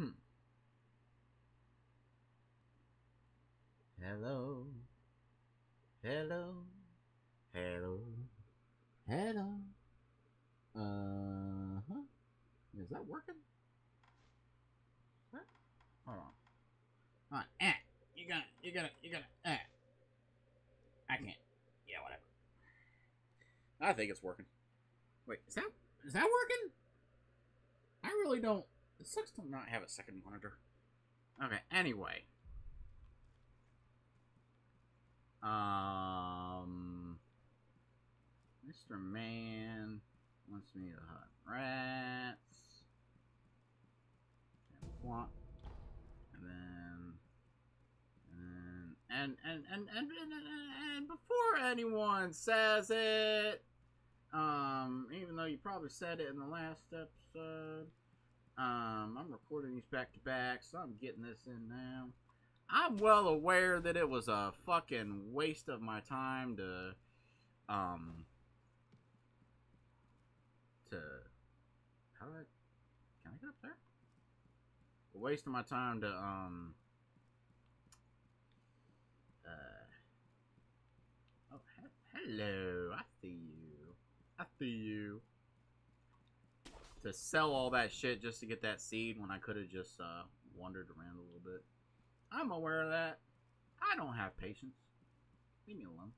Hmm. Hello. Hello. Hello. Hello. Uh huh. Is that working? What? Hold on. Hold on. Eh. You gotta, you gotta, you gotta, eh. I can't. Yeah, whatever. I think it's working. Wait, is that, is that working? I really don't. It sucks to not have a second monitor. Okay, anyway. Um, Mr. Man wants me to hunt rats. And then, and and and and and, and, and, and before anyone says it, um, even though you probably said it in the last episode, um, I'm recording these back to back, so I'm getting this in now. I'm well aware that it was a fucking waste of my time to, um, to, how do I, can I get up there? A waste of my time to, um, uh, oh, he- hello, I see you. I see you. To sell all that shit just to get that seed when I could have just, uh, wandered around a little bit. I'm aware of that. I don't have patience. Leave me alone.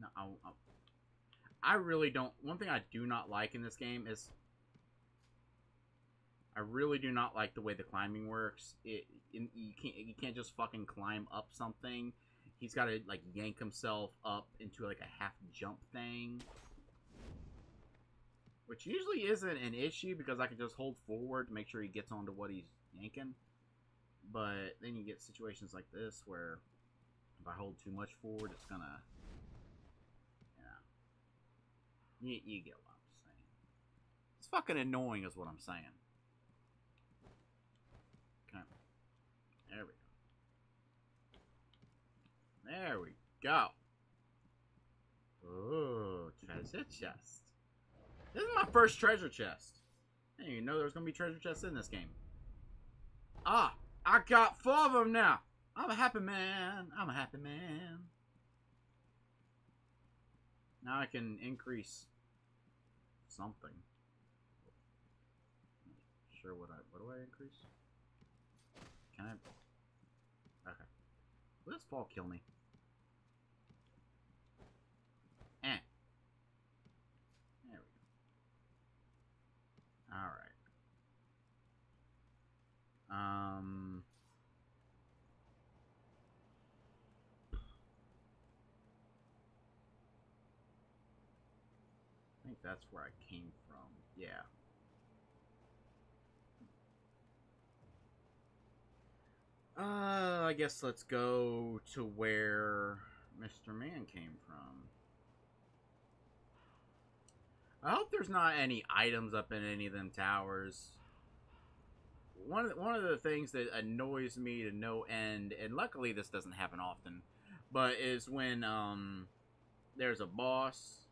No, I, I, I really don't. One thing I do not like in this game is I really do not like the way the climbing works. It, in, you can't you can't just fucking climb up something. He's got to like yank himself up into like a half jump thing. Which usually isn't an issue because I can just hold forward to make sure he gets onto what he's yanking. But then you get situations like this where if I hold too much forward, it's gonna. Yeah. You, you get what I'm saying. It's fucking annoying, is what I'm saying. Okay. There we go. There we go. Ooh, treasure chest. This is my first treasure chest. I didn't even know there was gonna be treasure chests in this game. Ah, I got four of them now. I'm a happy man. I'm a happy man. Now I can increase something. Sure, what I what do I increase? Can I? Okay. Will this fall kill me? Eh. There we go. All right. Um. I think that's where I came from. Yeah. Uh, I guess let's go to where Mr. Man came from. I hope there's not any items up in any of them towers. One of the, one of the things that annoys me to no end, and luckily this doesn't happen often, but is when um there's a boss.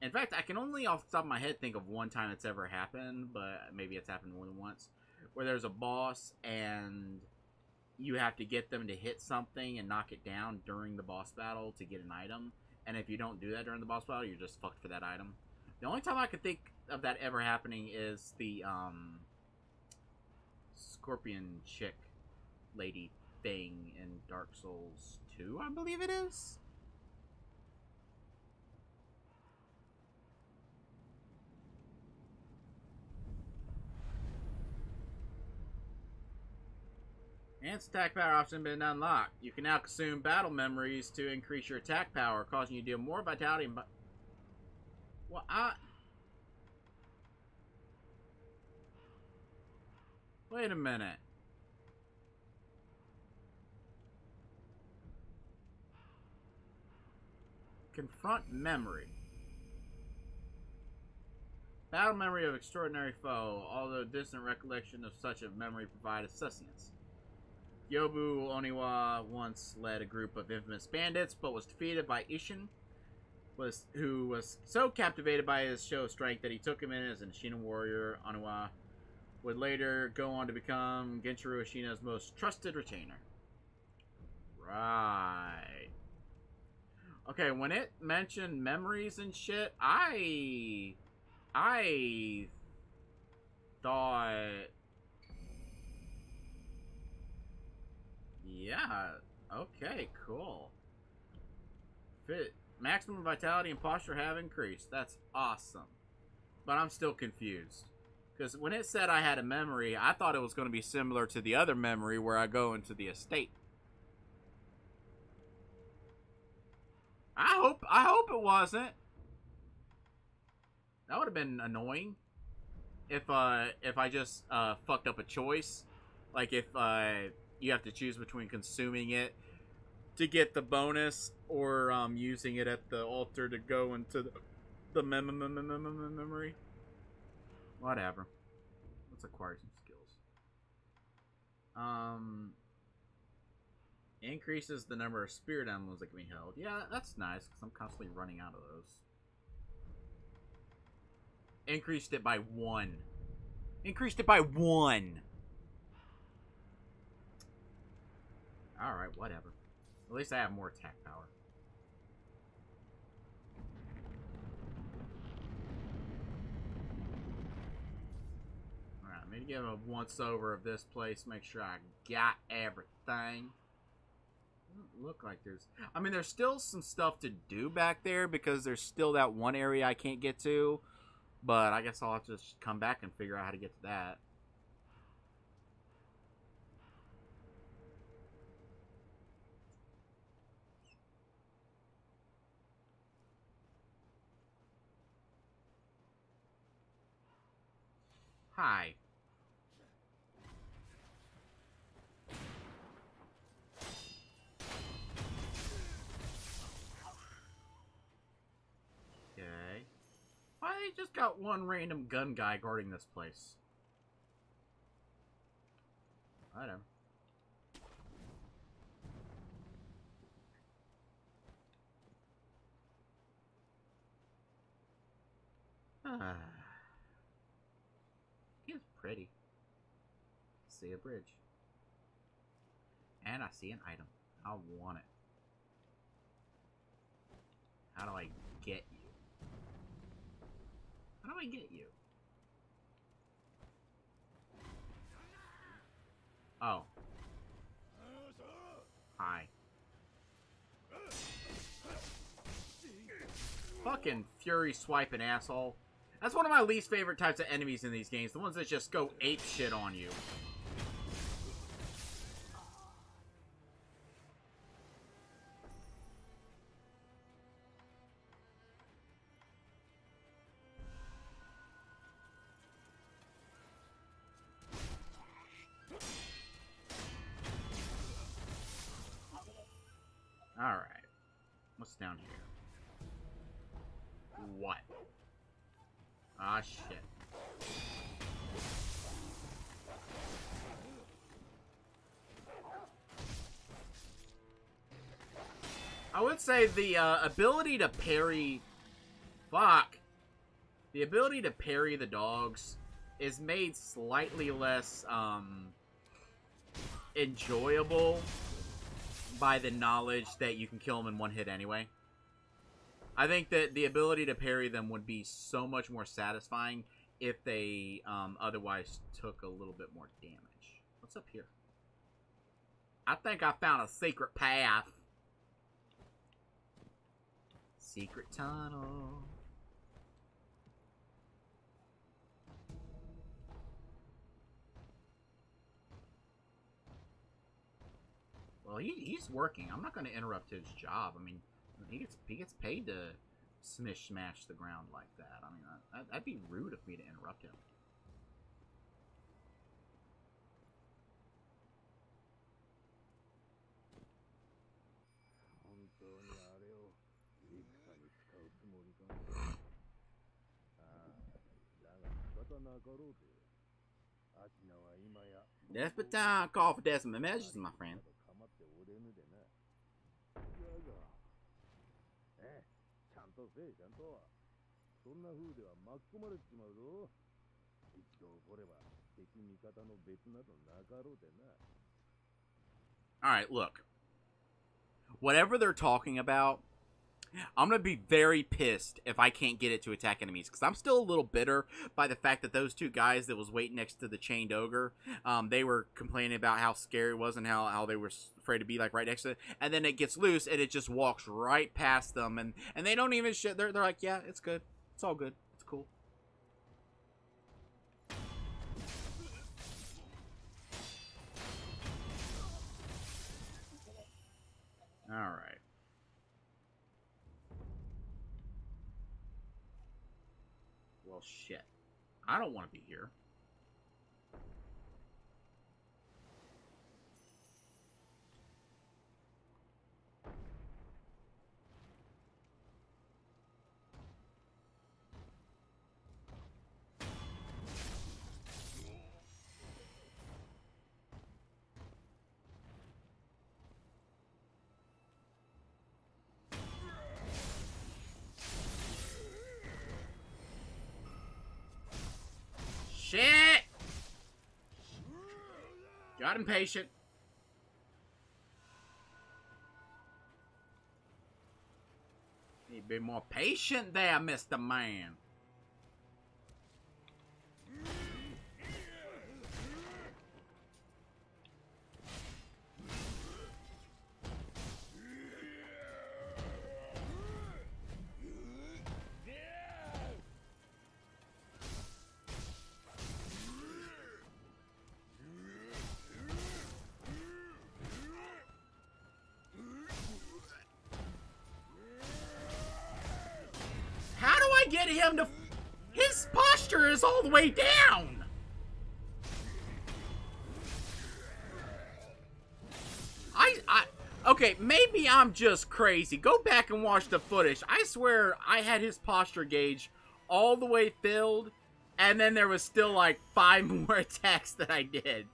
In fact, I can only off the top of my head think of one time it's ever happened, but maybe it's happened more than once, where there's a boss and you have to get them to hit something and knock it down during the boss battle to get an item. And if you don't do that during the boss battle, you're just fucked for that item. The only time I could think of that ever happening is the um, scorpion chick lady thing in Dark Souls 2, I believe it is. Enhanced attack power option been unlocked. You can now consume battle memories to increase your attack power, causing you to deal more vitality and... Well, I... Wait a minute. Confront memory. Battle memory of extraordinary foe, although distant recollection of such a memory provide sustenance. Gyoubu Oniwa once led a group of infamous bandits, but was defeated by Isshin. was who was so captivated by his show of strength that he took him in as an Ashina warrior. Onuwa would later go on to become Genichiro Ashina's most trusted retainer. Right. Okay, when it mentioned memories and shit, I I thought Yeah, okay, cool. Fit maximum vitality and posture have increased. That's awesome. But I'm still confused. Because when it said I had a memory, I thought it was going to be similar to the other memory where I go into the estate. I hope I hope it wasn't. That would have been annoying if uh if I just uh fucked up a choice. Like if uh you have to choose between consuming it to get the bonus or um using it at the altar to go into the, the mem- mem- mem- mem- mem- memory. Whatever. Let's acquire some skills. Um Increases the number of spirit emblems that can be held. Yeah, that's nice, because I'm constantly running out of those. Increased it by one. Increased it by one! Alright, whatever. At least I have more attack power. Alright, I'm gonna give a once over of this place, make sure I got everything doesn't look like there's I mean there's still some stuff to do back there because there's still that one area I can't get to. But I guess I'll have to just come back and figure out how to get to that. Hi. Just got one random gun guy guarding this place? Whatever. Ah. It's pretty. See a bridge. And I see an item. I want it. How do I get you? How do I get you? Oh. Hi. Fucking Fury swiping asshole. That's one of my least favorite types of enemies in these games. The ones that just go ape shit on you. Would say the uh, ability to parry... Fuck. The ability to parry the dogs is made slightly less um, enjoyable by the knowledge that you can kill them in one hit anyway. I think that the ability to parry them would be so much more satisfying if they um, otherwise took a little bit more damage. What's up here? I think I found a secret path. Secret tunnel. Well, he, he's working. I'm not going to interrupt his job. I mean, he gets he gets paid to smish smash the ground like that. I mean, that, that'd be rude of me to interrupt him. That's the time call for that's some measures, my friend. Alright, look. Whatever they're talking about, I'm to be very pissed if I can't get it to attack enemies. Because I'm still a little bitter by the fact that those two guys that was waiting next to the chained ogre, um, they were complaining about how scary it was and how, how they were afraid to be like right next to it. And then it gets loose and it just walks right past them. And, and they don't even shit. They're, they're like, yeah, it's good. It's all good. It's cool. All right. Well, shit. I don't want to be here. Got impatient. Need to be more patient there, Mr. Man. Okay, maybe I'm just crazy. Go back and watch the footage. I swear I had his posture gauge all the way filled, and then there was still like five more attacks that I did.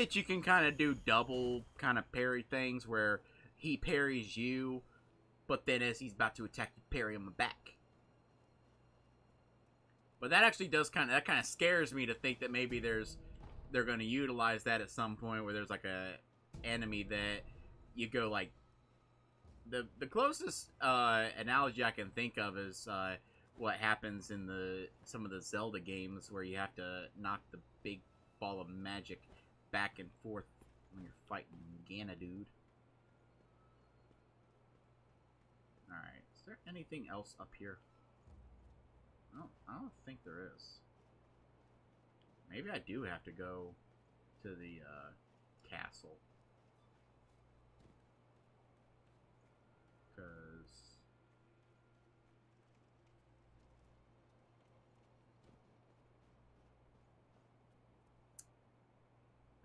That you can kind of do double kind of parry things where he parries you, but then as he's about to attack, you parry him back. But that actually does kind of that kind of scares me to think that maybe there's they're going to utilize that at some point where there's like a enemy that you go like the the closest uh, analogy I can think of is uh, what happens in the some of the Zelda games where you have to knock the big ball of magic back and forth when you're fighting Gana Dude. Alright, is there anything else up here? No, I don't think there is. Maybe I do have to go to the uh, castle. Because...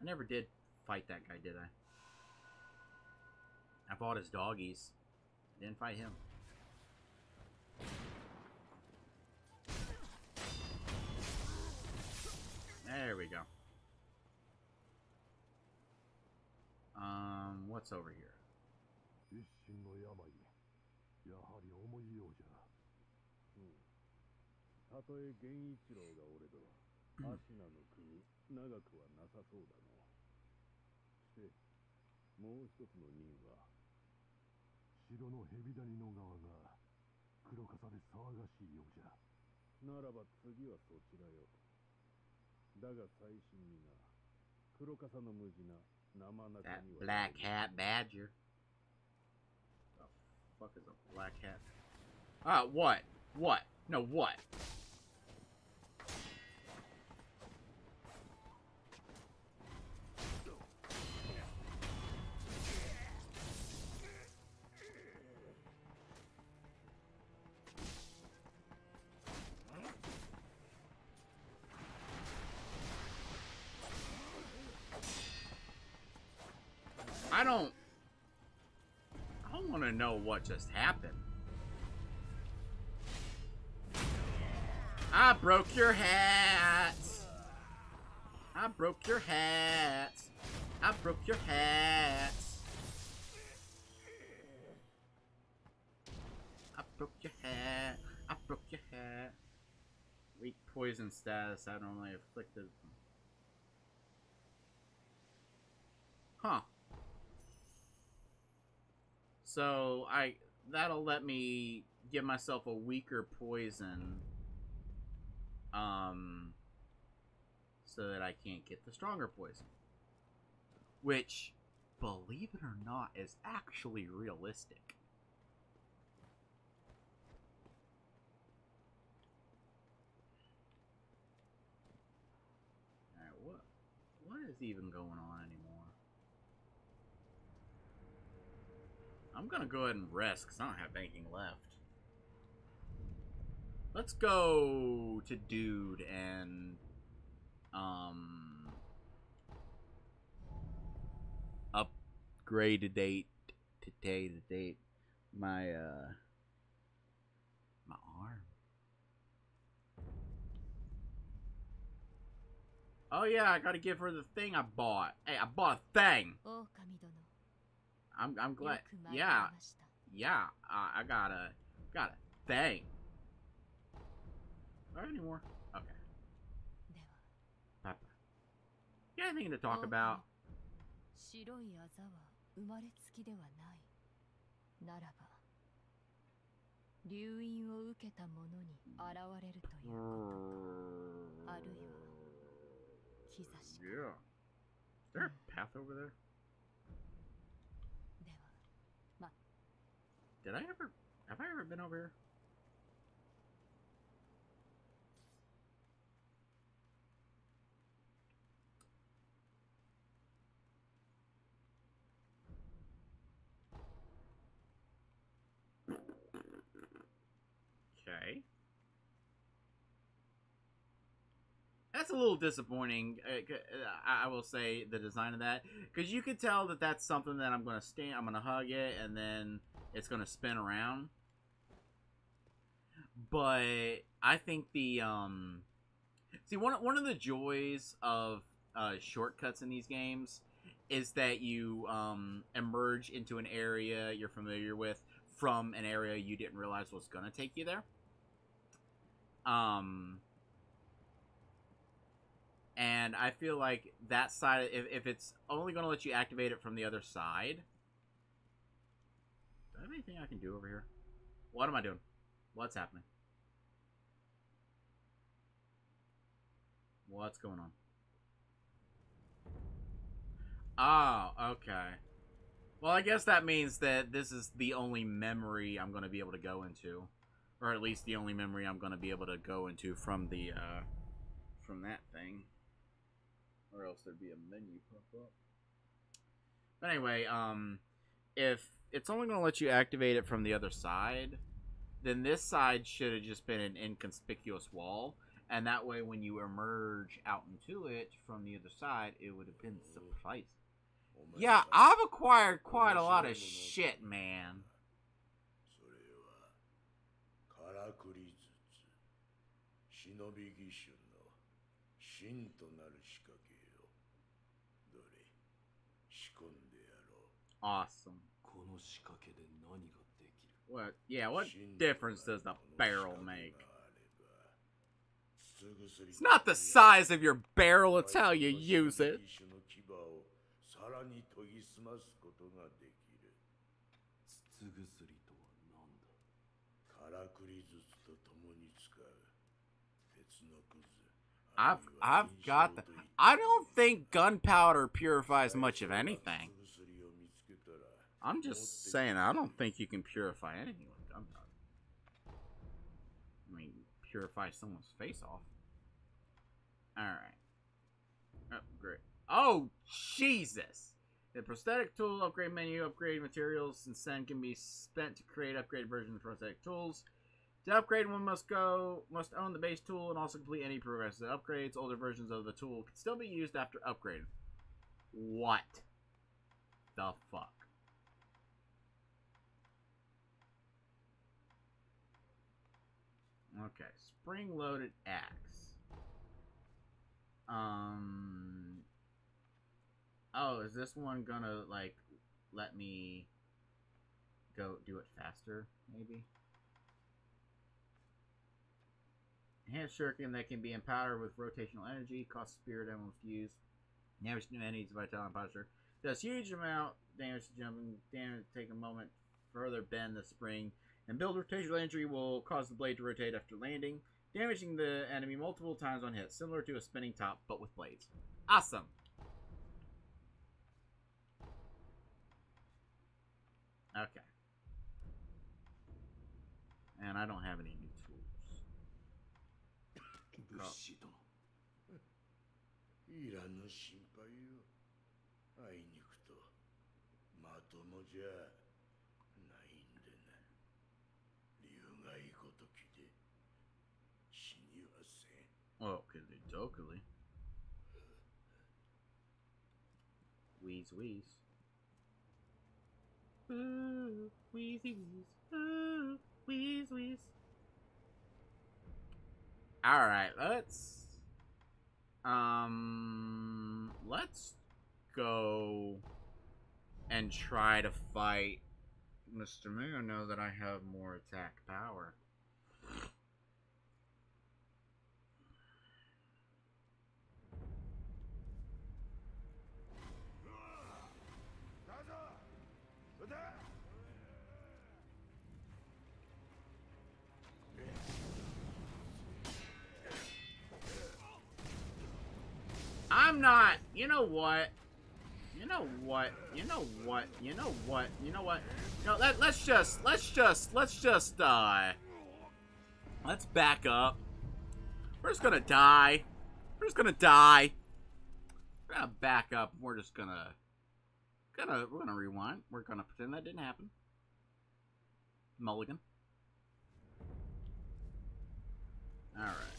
I never did fight that guy, did I? I fought his doggies. Didn't fight him. There we go. Um, what's over here? 一心の病やはり重いようじゃうんたとえ源一郎がおれど芦名の国長くはなさそうだのしてもう一つの任は城の蛇谷の側が黒笠で騒がしいようじゃならば次はそちらよだが最新にな黒笠の無事な生中 That には black hat badger. The fuck is a black hat? Ah, what? What? No, what? Know what just happened. I broke your hat. I broke your hat. I broke your hat. I broke your hat. I broke your hat. Weak poison status. I don't really afflicted. Huh. So I that'll let me give myself a weaker poison. Um so that I can't get the stronger poison. Which, believe it or not, is actually realistic. Alright, what what is even going on anymore? I'm gonna go ahead and rest because I don't have anything left. Let's go to Dude and um upgrade to date today to date my uh my arm. Oh yeah, I gotta give her the thing I bought. Hey, I bought a thing. 狼殿 I'm I'm よ glad. く参り Yeah, ました yeah. I, I got a got a thing. Not anymore. Okay. では Bye bye. You got anything to talk about? 白いあざは生まれつきではないならば留飲を受けた者に現れるということかあるいは兆しか Yeah. Is there a path over there? Did I ever have I ever been over here? Okay. That's a little disappointing. uh, uh, I will say the design of that because you could tell that that's something that I'm gonna stand, I'm gonna hug it, and then it's gonna spin around. But I think the um, see one one of the joys of uh, shortcuts in these games is that you um, emerge into an area you're familiar with from an area you didn't realize was gonna take you there. Um, and I feel like that side, if, if it's only going to let you activate it from the other side, do I have anything I can do over here? What am I doing? What's happening? What's going on? Oh, okay. Well, I guess that means that this is the only memory I'm going to be able to go into, or at least the only memory I'm going to be able to go into from the uh, from that thing, or else there'd be a menu pop up. But anyway, um, if it's only going to let you activate it from the other side, then this side should have just been an inconspicuous wall, and that way when you emerge out into it from the other side, it would have been suffice. Yeah, I've acquired quite a lot of shit, man. awesome. What? yeah, what difference does the barrel make? It's not the size of your barrel, it's how you use it. I've I've got the I don't think gunpowder purifies much of anything. I'm just saying, I don't think you can purify anything with gunpowder. I mean, purify someone's face off. Alright. Oh, great. Oh, Jesus! The prosthetic tool upgrade menu, upgrade materials, and send can be spent to create upgrade versions of prosthetic tools. To upgrade, one must go must own the base tool and also complete any progressive upgrades. Older versions of the tool can still be used after upgrade. What the fuck? Okay, spring-loaded axe. Um. Oh, is this one gonna like let me go do it faster? Maybe. Enhanced shuriken that can be empowered with rotational energy, costs spirit emblems to use. Damage to enemies vitality and posture. Does huge amount damage to jumping. Damage take a moment further bend the spring And build rotational energy will cause the blade to rotate after landing, damaging the enemy multiple times on hit, similar to a spinning top but with blades. Awesome. Okay. And I don't have any new tools. 武士殿いらぬ心配よあいにくとまともじゃ Wheeze wheeze. Ooh, wheezy wheeze. Ooh, wheeze wheeze. Alright, let's um let's go and try to fight Mr. Mayor know that I have more attack power. I'm not. You know what? You know what? You know what? You know what? You know what? No, let, let's just, let's just, let's just, uh, let's back up. We're just gonna die. We're just gonna die. We're gonna back up. We're just gonna, gonna, we're gonna rewind. We're gonna pretend that didn't happen. Mulligan. All right.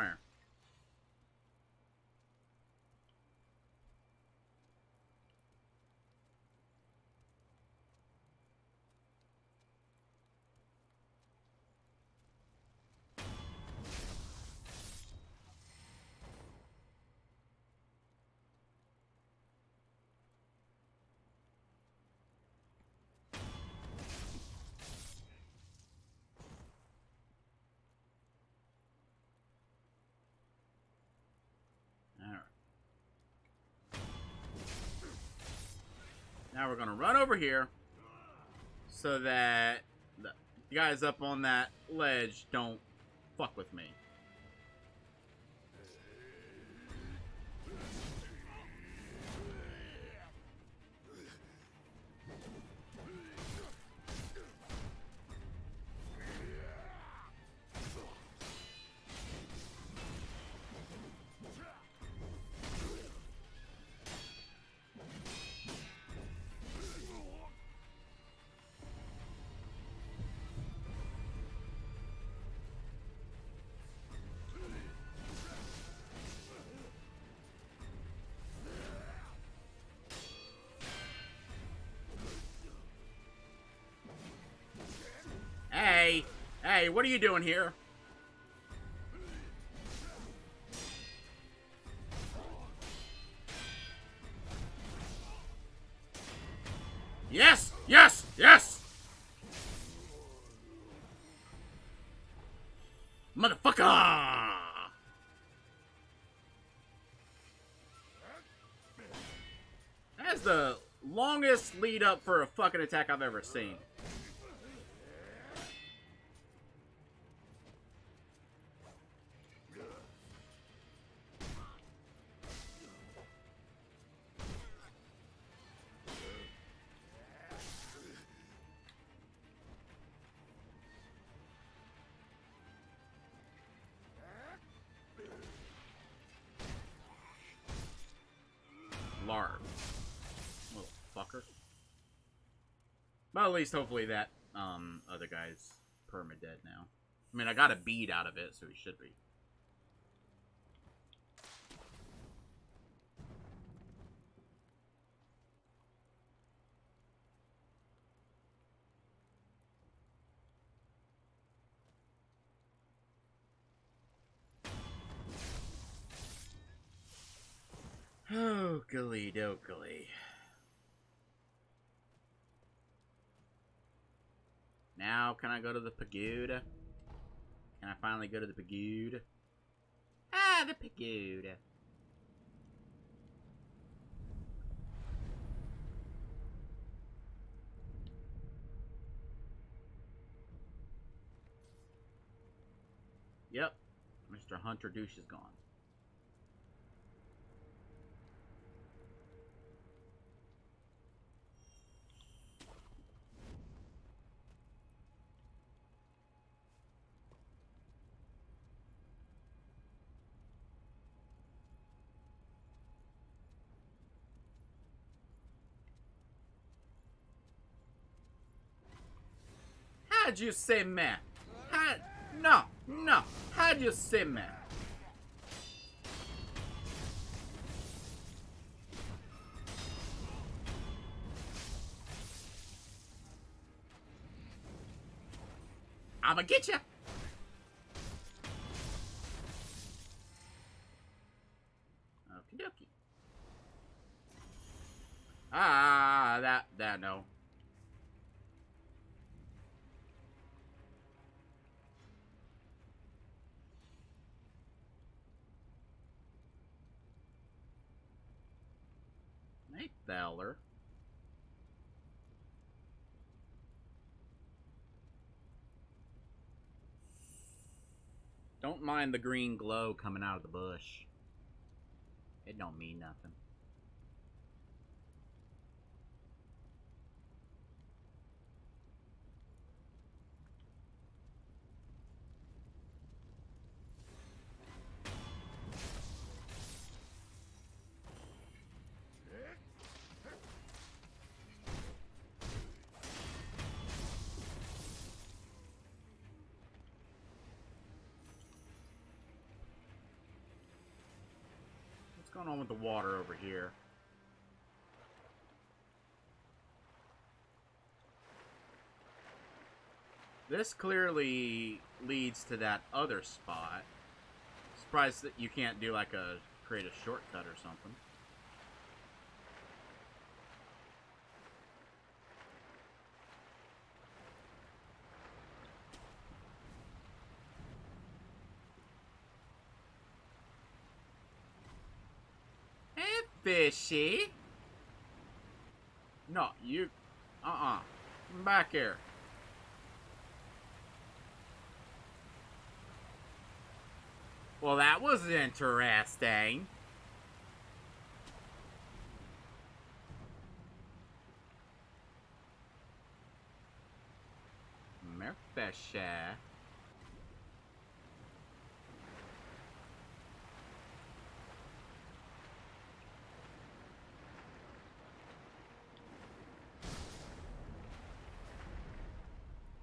Come Now we're gonna run over here so that the guys up on that ledge don't fuck with me. Hey, what are you doing here? Yes! Yes! Yes! Motherfucker! That's the longest lead up for a fucking attack I've ever seen. At least hopefully that um other guy's perma-dead now. I mean, I got a bead out of it, so he should be. Oh, dokily. Now, can I go to the pagoda? Can I finally go to the pagoda? Ah, the pagoda. Yep, Mr. Hunter Douche is gone. How'd you say man? How? No, no. How'd you say man? I'ma get you. Don't mind the green glow coming out of the bush. It don't mean nothing. Going on with the water over here? This clearly leads to that other spot. Surprised that you can't do like a create a shortcut or something. Hey, fishy. No, you. Uh-uh. Back here. Well, that was interesting. Merfesha.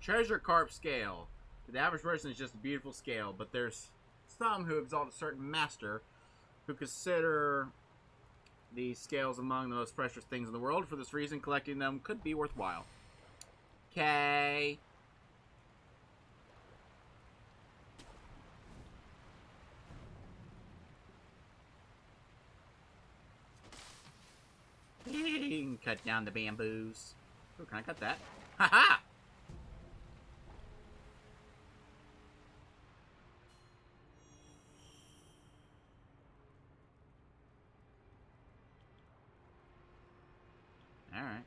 Treasure carp scale. The average person is just a beautiful scale, but there's some who exalt a certain master who consider these scales among the most precious things in the world. For this reason, collecting them could be worthwhile. Okay. Cut down the bamboos. Ooh, can I cut that? Ha ha! Alright.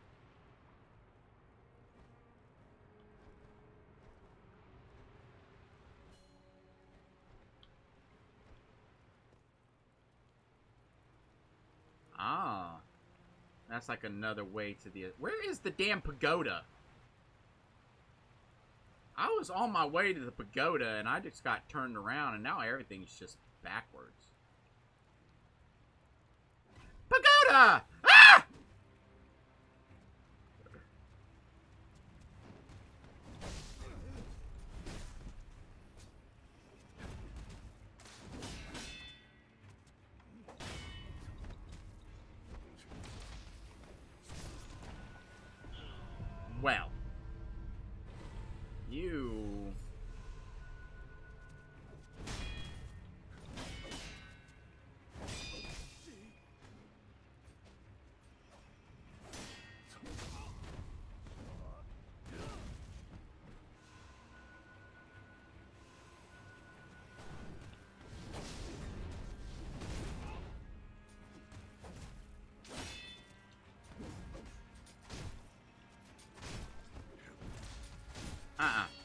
Ah. That's like another way to the... Where is the damn pagoda? I was on my way to the pagoda and I just got turned around and now everything's just backwards. Pagoda!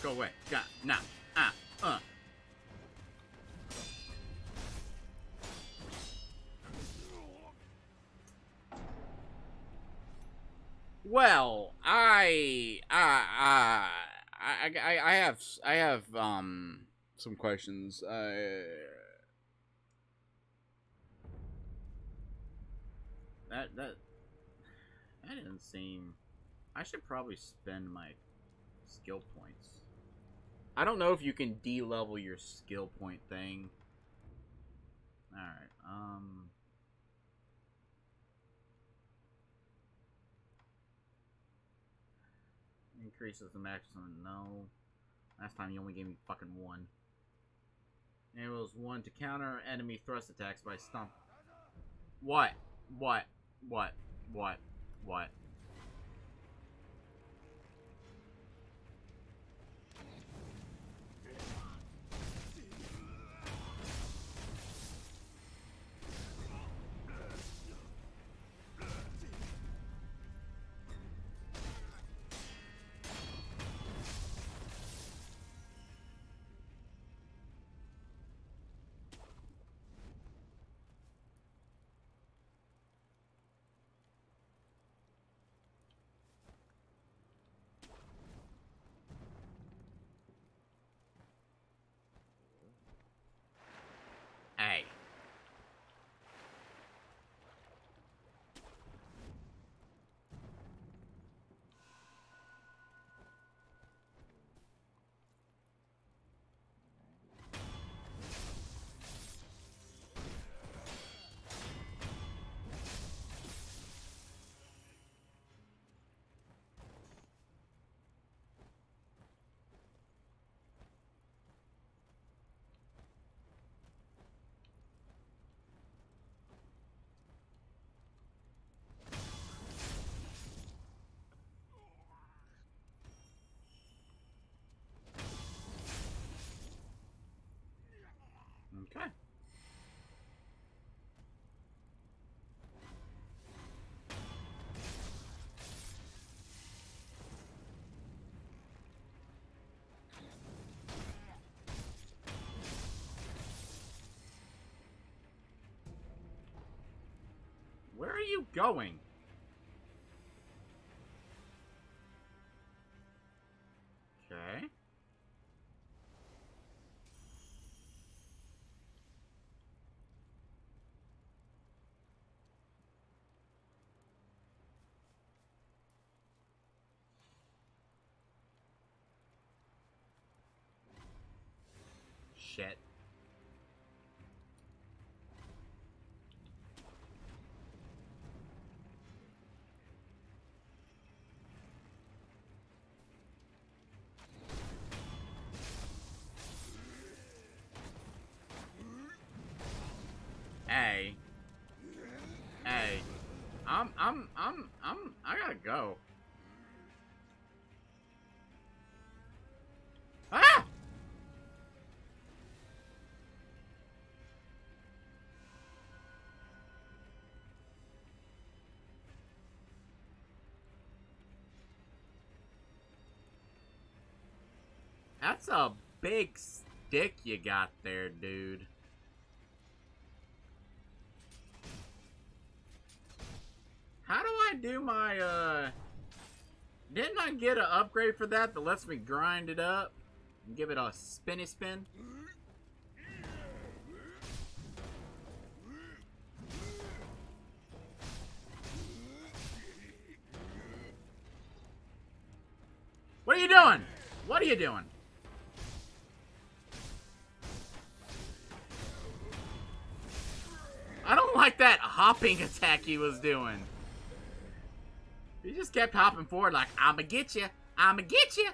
Go away. Got nah. Ah. Uh. Well, I, uh, I, I, I have, I have, um, some questions. Uh, that, that, that didn't seem. I should probably spend my skill points. I don't know if you can de-level your skill point thing. Alright, um... Increases the maximum, no. Last time you only gave me fucking one. Enables one to counter enemy thrust attacks by stomp. What? What? What? What? What? You going? Okay. Shit. I'm, I'm, I'm, I gotta go. Ah! That's a big stick you got there, dude. Do my, uh... Didn't I get an upgrade for that that lets me grind it up? And give it a spinny spin? What are you doing? What are you doing? I don't like that hopping attack he was doing. He just kept hopping forward like, I'ma get you. I'ma get you.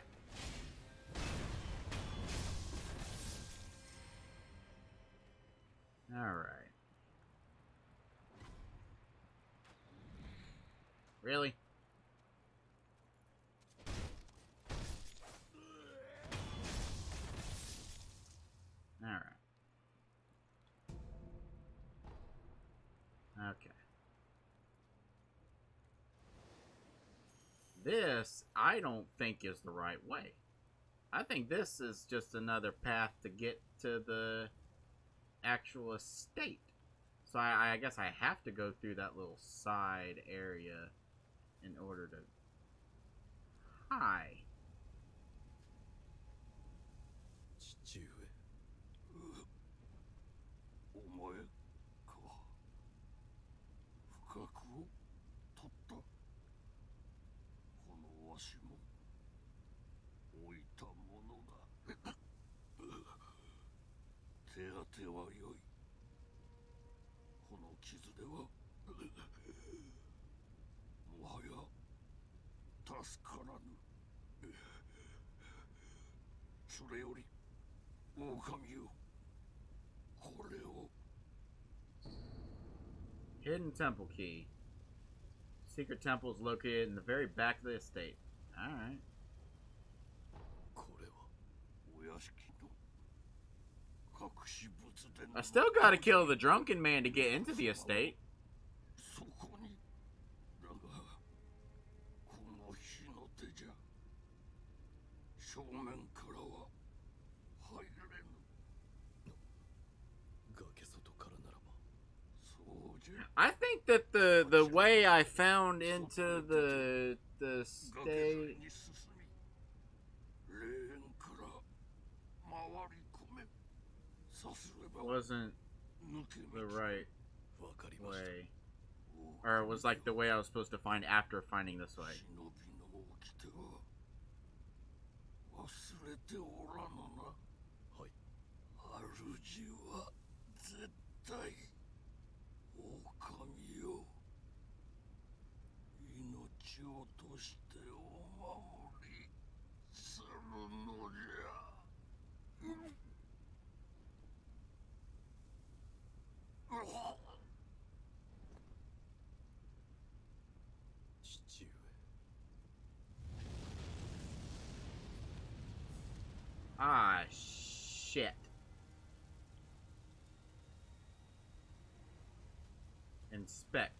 Alright. Really? This, I don't think is the right way. I think this is just another path to get to the actual estate. So I, I guess I have to go through that little side area in order to... Hi. 父上お前 助からぬそれより狼よこれを Hidden temple key. Secret temple is located in the very back of the estate. Alright. これはお屋敷の隠し物で I still gotta kill the drunken man to get into the estate. I think that the the way I found into the the state. Wasn't the right way, or it was like the way I was supposed to find after finding this way. 命をとしてお守りするのじゃうわ父上 Ah, shit. Inspect.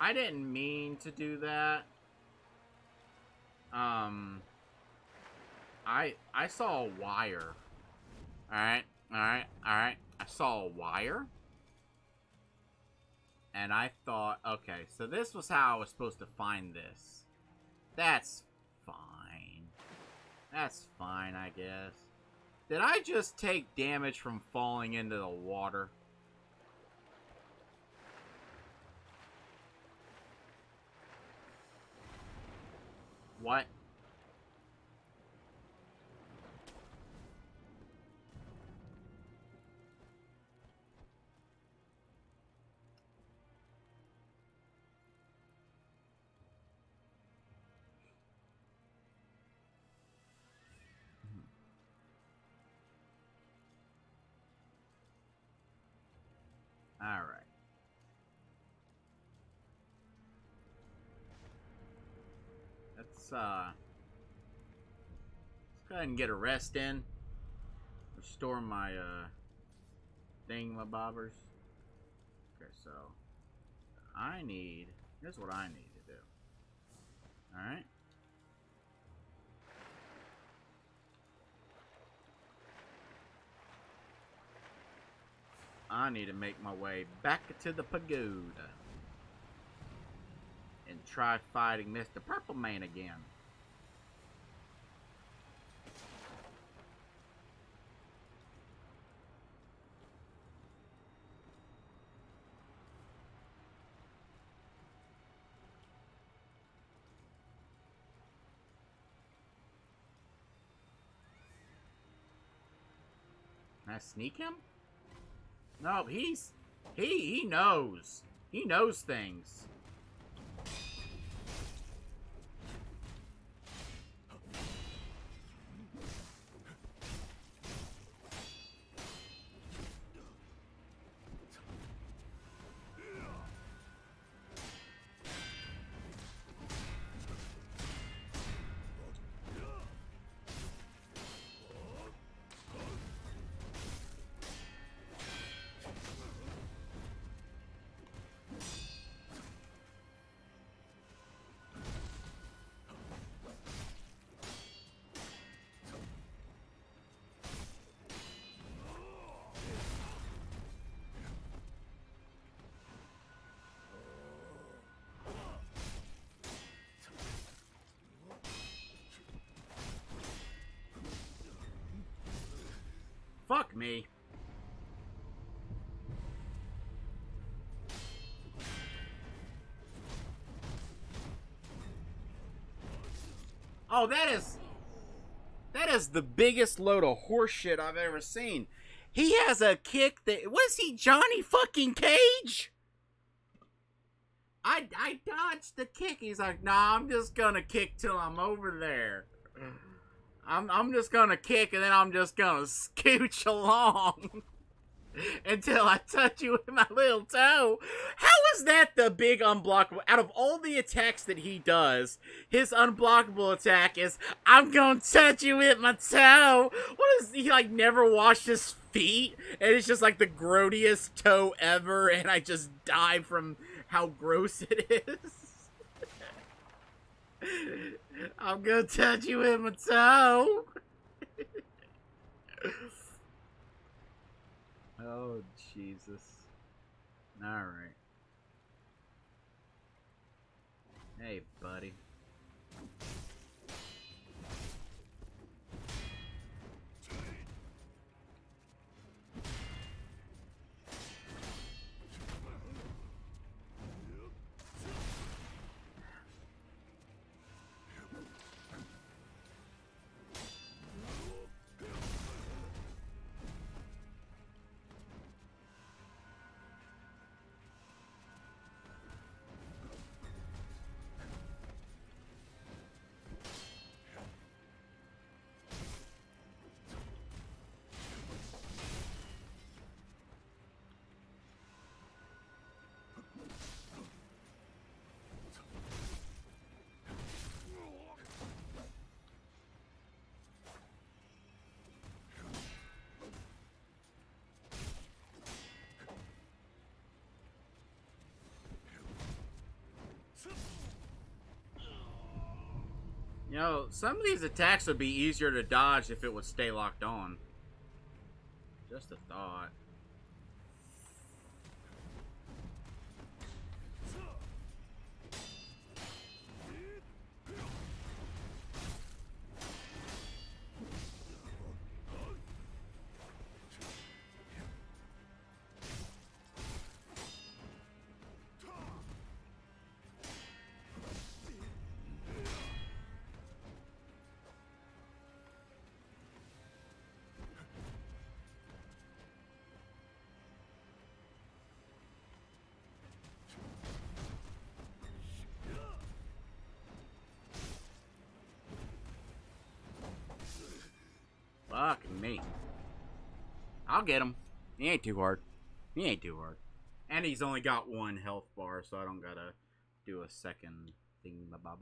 I didn't mean to do that. Um, I I saw a wire. All right, all right, all right. I saw a wire, and I thought, okay, so this was how I was supposed to find this. That's fine. That's fine, I guess. Did I just take damage from falling into the water? What? All right. Let's, uh... Let's go ahead and get a rest in. Restore my, uh... Thingamabobbers. Okay, so... I need... Here's what I need to do. Alright? I need to make my way back to the pagoda. And try fighting Mr. Purple Man again. Can I sneak him? No, he's he he knows. He knows things. Fuck me. Oh, that is that is the biggest load of horseshit I've ever seen. He has a kick that was he Johnny fucking Cage? I I dodged the kick. He's like, nah, I'm just gonna kick till I'm over there. I'm I'm just gonna kick and then I'm just gonna scooch along until I touch you with my little toe. How is that the big unblockable? Out of all the attacks that he does, his unblockable attack is I'm gonna touch you with my toe. What is he like? Never washed his feet, and it's just like the grodiest toe ever, and I just die from how gross it is. I'm gonna touch you with my toe. oh Jesus! All right. Hey, buddy. Know, some of these attacks would be easier to dodge if it would stay locked on. Just a thought. I'll get him. He ain't too hard. He ain't too hard. And he's only got one health bar, so I don't gotta do a second thing, bob.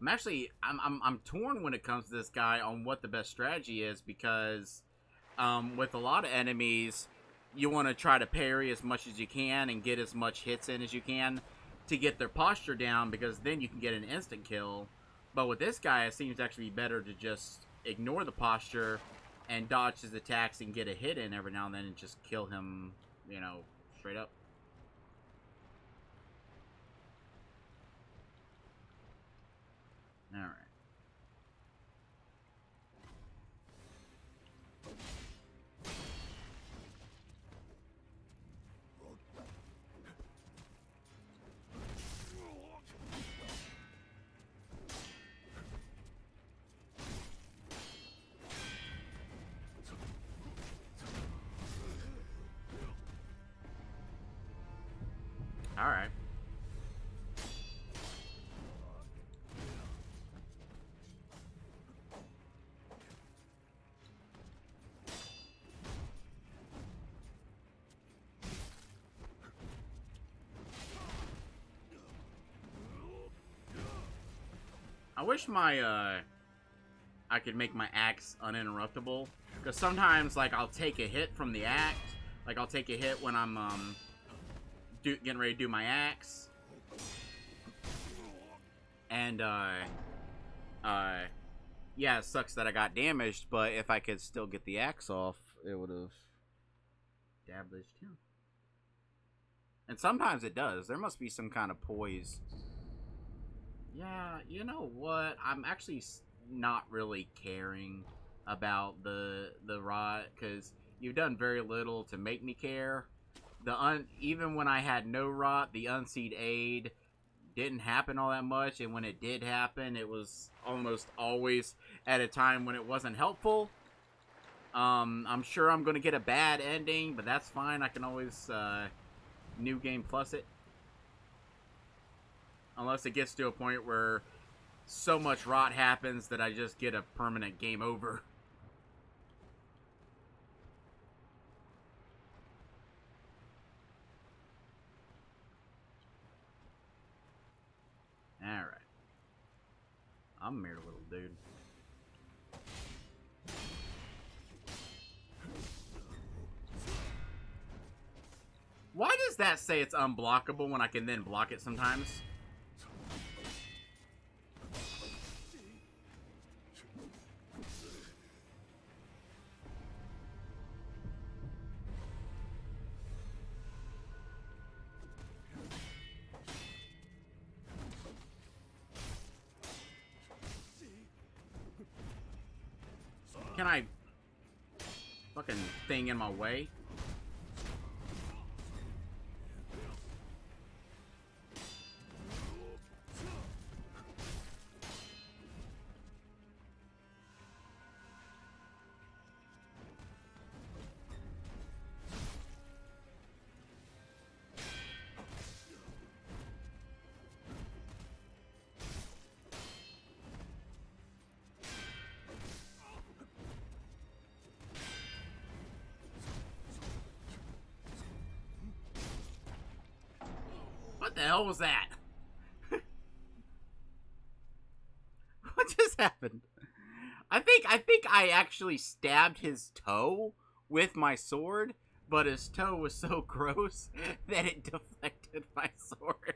I'm actually I'm, I'm I'm torn when it comes to this guy on what the best strategy is because um, with a lot of enemies, you want to try to parry as much as you can and get as much hits in as you can to get their posture down because then you can get an instant kill. But with this guy, it seems actually better to just ignore the posture and dodge his attacks and get a hit in every now and then and just kill him, you know, straight up. All right. All right. I wish my uh I could make my axe uninterruptible because sometimes like I'll take a hit from the axe, like I'll take a hit when I'm um do, getting ready to do my axe. And, uh, uh, yeah, it sucks that I got damaged, but if I could still get the axe off, it would have damaged him. And sometimes it does. There must be some kind of poise. Yeah, you know what? I'm actually not really caring about the the rot because you've done very little to make me care the un even when I had no rot, the unseen aid didn't happen all that much, and when it did happen, it was almost always at a time when it wasn't helpful. Um, I'm sure I'm gonna get a bad ending, but that's fine. I can always uh, new game plus it, unless it gets to a point where so much rot happens that I just get a permanent game over. Alright. I'm a mere little dude. Why does that say it's unblockable when I can then block it sometimes? Thing in my way? Hell was that? what just happened? I think I think I actually stabbed his toe with my sword, but his toe was so gross that it deflected my sword.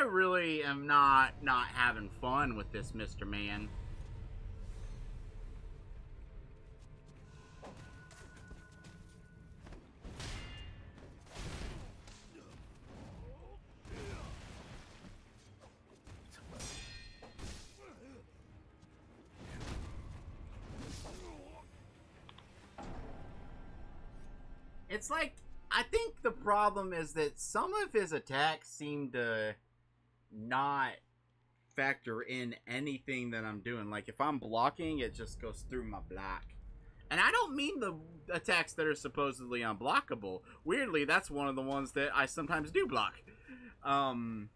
Really am not not having fun with this, Mr. Man. It's like I think the problem is that some of his attacks seem to not factor in anything that I'm doing. Like if I'm blocking, it just goes through my block. And I don't mean the attacks that are supposedly unblockable. Weirdly, that's one of the ones that I sometimes do block. Um,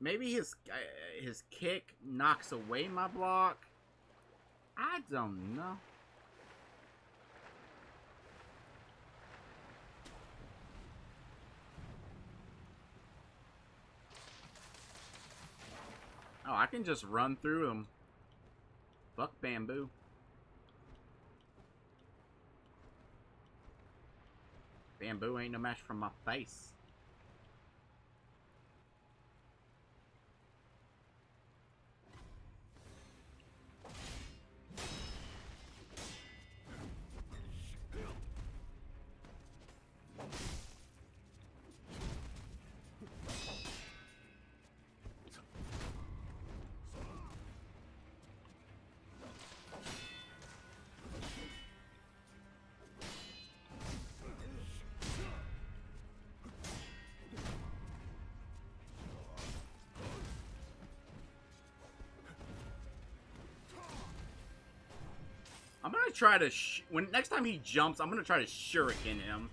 maybe his uh, his kick knocks away my block. I don't know. Oh, I can just run through them. Fuck bamboo. Bamboo ain't no match for my face. I'm gonna try to when next time he jumps, I'm gonna try to shuriken him,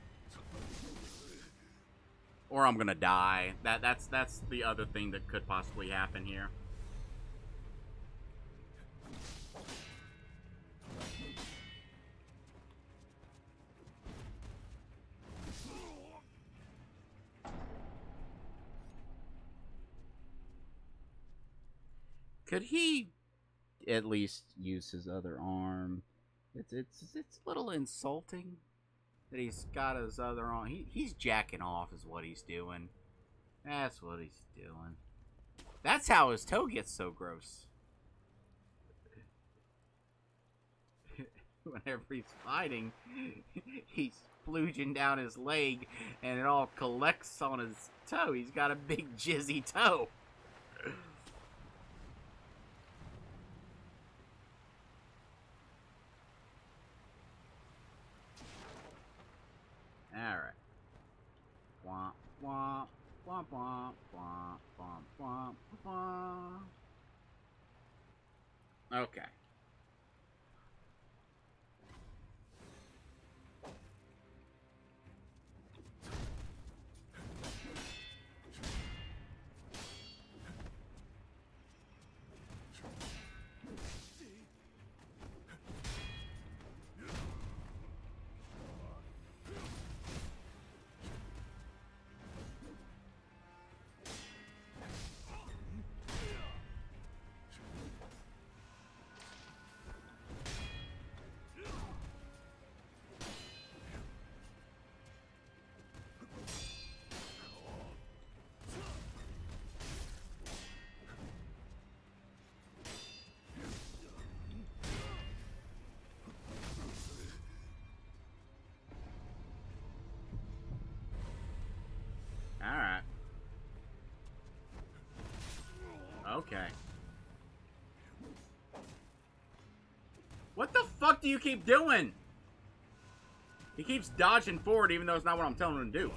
or I'm gonna die. That that's that's the other thing that could possibly happen here. Could he at least use his other arm? It's it's it's a little insulting that he's got his other arm. He he's jacking off, is what he's doing. That's what he's doing. That's how his toe gets so gross. Whenever he's fighting, he's splooging down his leg, and it all collects on his toe. He's got a big jizzy toe. Alright. Womp, womp, womp, womp, womp, womp, womp. Okay. Okay. What the fuck do you keep doing? He keeps dodging forward even though it's not what I'm telling him to do.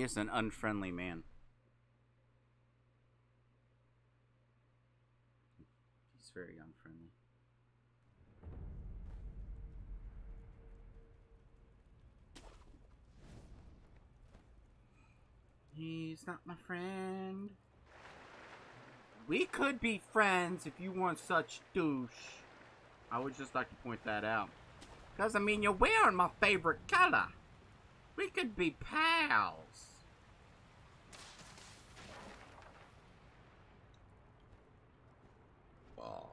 He is an unfriendly man. He's very unfriendly. He's not my friend. We could be friends if you weren't such douche. I would just like to point that out. Because, I mean, you're wearing my favorite color. We could be pals. Oh.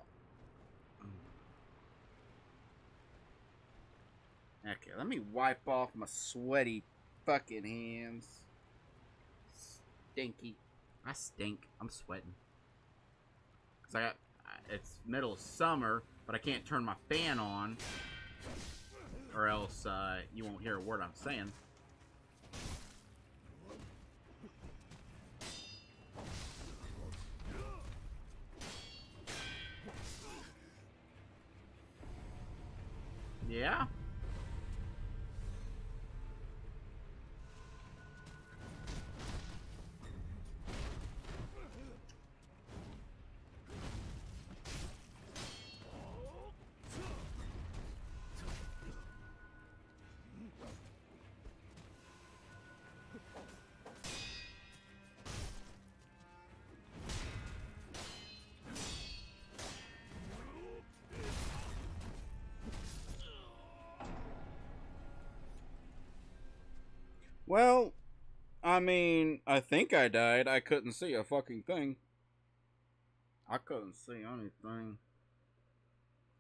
Okay, let me wipe off my sweaty fucking hands. Stinky. I stink. I'm sweating. Cause I got, it's middle of summer, but I can't turn my fan on, or else uh, you won't hear a word I'm saying. Yeah. Well, I mean, I think I died. I couldn't see a fucking thing. I couldn't see anything.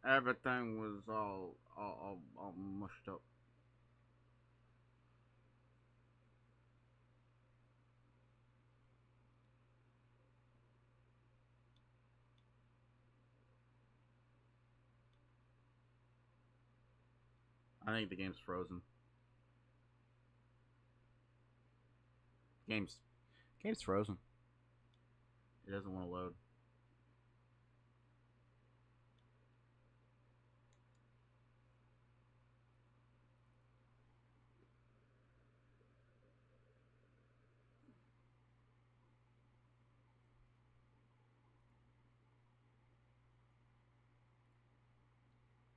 Everything was all all, all, all mushed up. I think the game's frozen. Game's game's frozen. It doesn't want to load.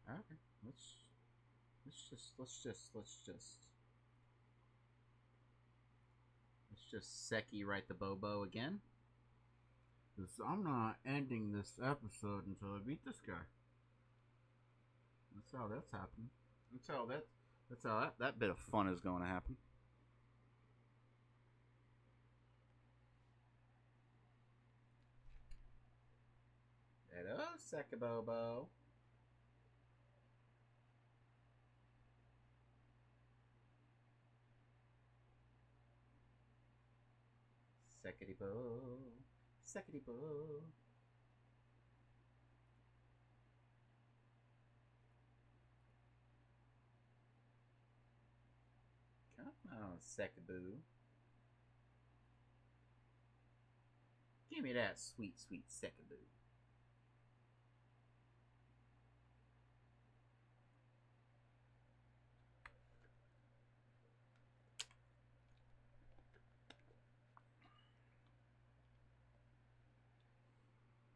Okay, let's let's just let's just let's just let's just Seki write the Bobo again. Cause I'm not ending this episode until I beat this guy. That's how that's happening. That's how that that's how that, that bit of fun is going to happen. Hello, Sekibobo. Second bo, second bo. Come on, Sekaboo. Give me that sweet, sweet Sekaboo.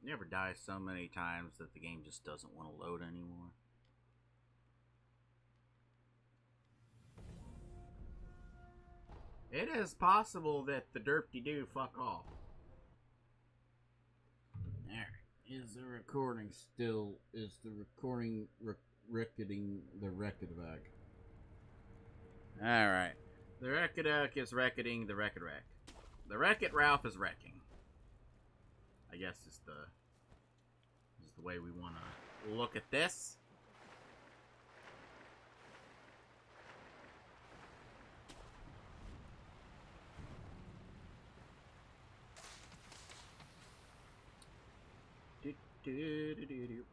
You ever die so many times that the game just doesn't want to load anymore? It is possible that the derpy do fuck off. There. Is the recording still? Is the recording rec- recording the record back? Alright. The Rekiduck is recording the record wreck. The Wreck-It Ralph is wrecking. I guess is the is the way we want to look at this. What are you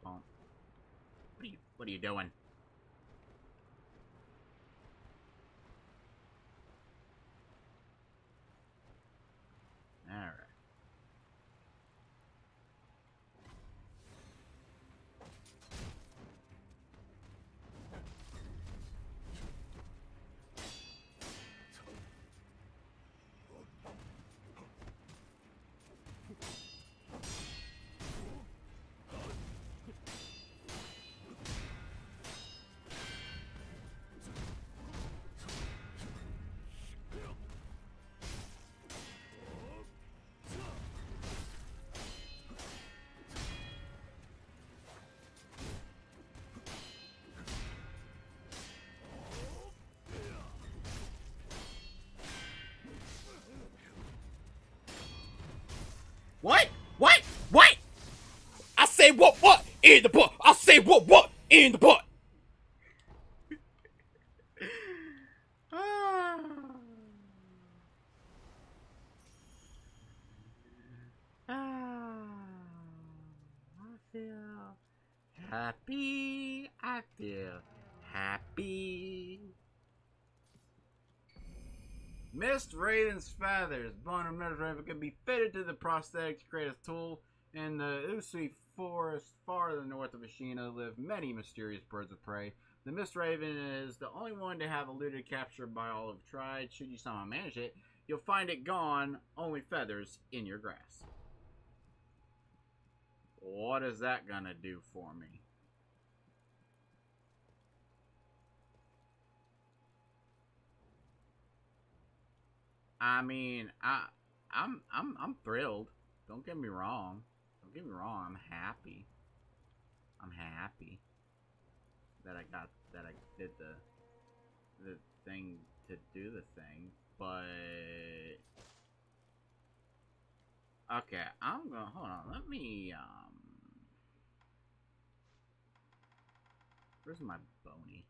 What are you doing? What? What? What? I say what? What? In the butt. I say what? What? In the butt. Ah. Ah. I feel happy. I feel happy. Mist Raven's feathers. Bone of Mist Raven can be to the prosthetics a tool. In the Usui forest far to the north of Ashina live many mysterious birds of prey. The Mist Raven is the only one to have eluded capture by all of tried. Should you somehow manage it, you'll find it gone, only feathers in your grass. What is that gonna do for me? I mean, I, I'm, I'm, I'm thrilled. Don't get me wrong. Don't get me wrong. I'm happy. I'm happy that I got that I did the the thing to do the thing, but okay, I'm gonna hold on. Let me um, where's my bony?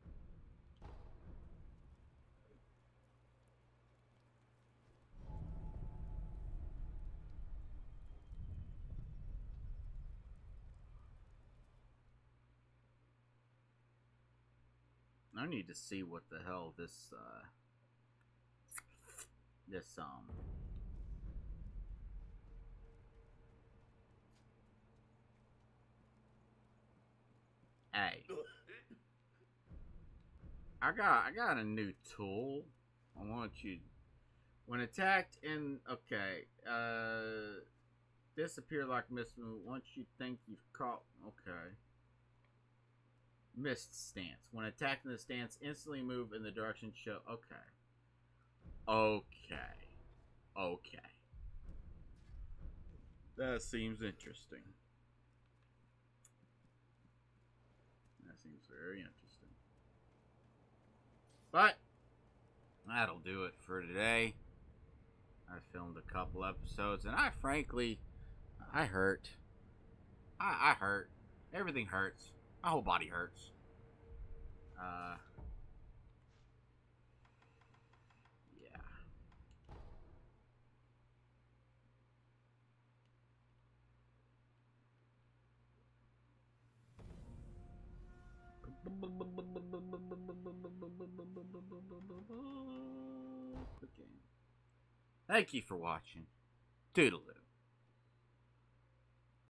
I need to see what the hell this uh this um Hey. I got I got a new tool. I want you when attacked in okay, uh disappear like mist once you think you've caught okay. Mist stance. When attacked in the stance, instantly move in the direction show. Okay. Okay. Okay. That seems interesting. That seems very interesting. But, that'll do it for today. I filmed a couple episodes, and I frankly, I hurt. I, I hurt. Everything hurts. My whole body hurts. Uh. Thank you for watching. Toodaloo.